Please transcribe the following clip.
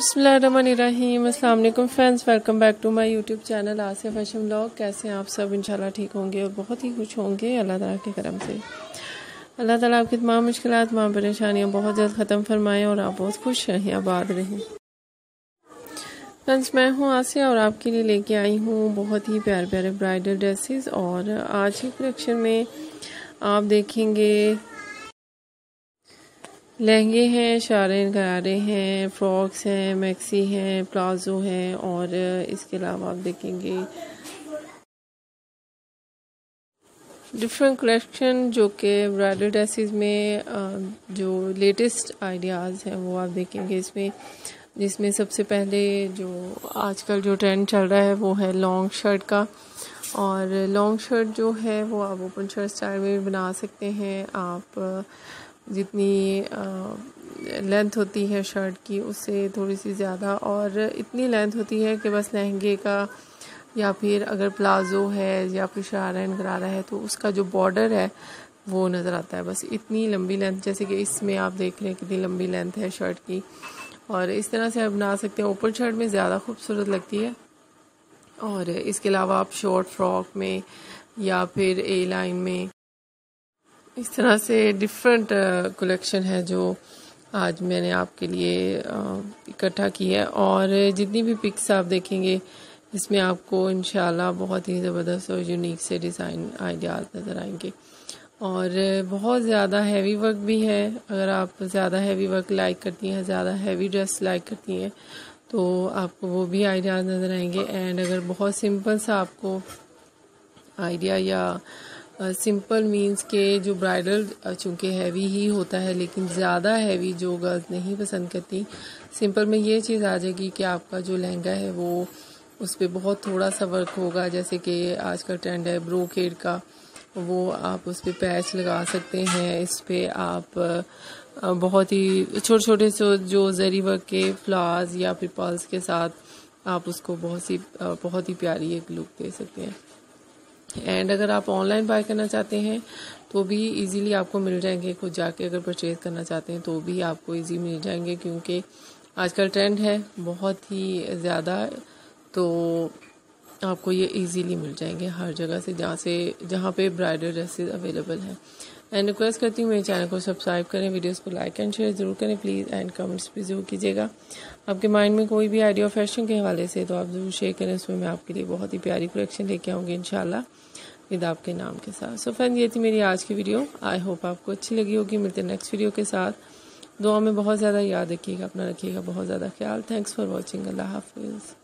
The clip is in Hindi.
बसमीम अल्लाम friends, welcome back to my YouTube channel Asif fashion blog. कैसे हैं आप सब? इंशाल्लाह ठीक होंगे और बहुत ही खुश होंगे, अल्लाह ताला के करम से। अल्लाह ताला आपकी तमाम मुश्किल तमाम परेशानियाँ बहुत जल्द ख़त्म फरमाएँ और आप बहुत खुश रहें आबाद रहें। फ्रेंड्स, मैं हूँ आसिया और आपके लिए लेके आई हूँ बहुत ही प्यारे प्यारे ब्राइडल ड्रेसेस और आज की कलेक्शन में आप देखेंगे लहंगे हैं शारन गरारे हैं, फ्रॉक्स हैं, मैक्सी हैं, प्लाजो हैं और इसके अलावा आप देखेंगे डिफरेंट कलेक्शन जो कि ब्राइडल ड्रेसेस में जो लेटेस्ट आइडियाज़ हैं वो आप देखेंगे इसमें। जिसमें सबसे पहले जो आजकल जो ट्रेंड चल रहा है वो है लॉन्ग शर्ट का। और लॉन्ग शर्ट जो है वो आप ओपन शर्ट स्टाइल में भी बना सकते हैं। आप जितनी लेंथ होती है शर्ट की, उससे थोड़ी सी ज़्यादा। और इतनी लेंथ होती है कि बस लहंगे का या फिर अगर प्लाज़ो है या फिर शारन गरारा है तो उसका जो बॉर्डर है, वो नज़र आता है। बस इतनी लंबी लेंथ जैसे कि इसमें आप देख रहे हैं कितनी लंबी लेंथ है शर्ट की। और इस तरह से आप बना सकते हैं। ऊपर शर्ट में ज़्यादा खूबसूरत लगती है। और इसके अलावा आप शॉर्ट फ्रॉक में या फिर ए लाइन में इस तरह से डिफरेंट कलेक्शन है जो आज मैंने आपके लिए इकट्ठा की है। और जितनी भी पिक्स आप देखेंगे, इसमें आपको इन बहुत ही ज़बरदस्त और यूनिक से डिज़ाइन आइडियाज़ नज़र आएँगे। और बहुत ज़्यादा हैवी वर्क भी है। अगर आप ज़्यादा हैवी वर्क लाइक करती हैं, ज़्यादा हैवी ड्रेस लाइक करती हैं तो आपको वो भी आइडियाज़ नज़र आएँगे। एंड अगर बहुत सिंपल सा आपको आइडिया या सिंपल मींस के जो ब्राइडल चूँकि हैवी ही होता है, लेकिन ज़्यादा हैवी जो गर्ल्स नहीं पसंद करती सिंपल में ये चीज़ आ जाएगी कि आपका जो लहंगा है वो उस पर बहुत थोड़ा सा वर्क होगा, जैसे कि आज का ट्रेंड है ब्रोकेड का, वो आप उस पर पैच लगा सकते हैं, इस पर आप बहुत ही छोटे छोटे से जो जरी वर्क के फ्लावर्स या फिर के साथ आप उसको बहुत सी बहुत ही प्यारी एक लुक दे सकते हैं। एंड अगर आप ऑनलाइन बाय करना चाहते हैं तो भी इजीली आपको मिल जाएँगे खुद जाके अगर परचेज करना चाहते हैं तो भी आपको इजी मिल जाएँगे क्योंकि आजकल ट्रेंड है बहुत ही ज़्यादा तो आपको ये इजीली मिल जाएँगे हर जगह से जहाँ से जहाँ पे ब्राइडल ड्रेसेस अवेलेबल हैं। एंड रिक्वेस्ट करती हूँ मेरे चैनल को सब्सक्राइब करें वीडियोस को लाइक एंड शेयर ज़रूर करें प्लीज़ एंड कमेंट्स भी ज़रूर कीजिएगा। आपके माइंड में कोई भी आइडिया फ़ैशन के हवाले से तो आप ज़रूर शेयर करें उसमें मैं आपके लिए बहुत ही प्यारी कलेक्शन लेके आऊँगी इन विद आपके नाम के साथ। सो so, फ्रेंड ये थी मेरी आज की वीडियो आई होप आपको अच्छी लगी होगी। मिलते नेक्स्ट वीडियो के साथ। दुआ में बहुत ज़्यादा याद रखिएगा अपना रखिएगा बहुत ज़्यादा ख्याल। थैंक्स फॉर वॉचिंग अल्लाह हाफिज़।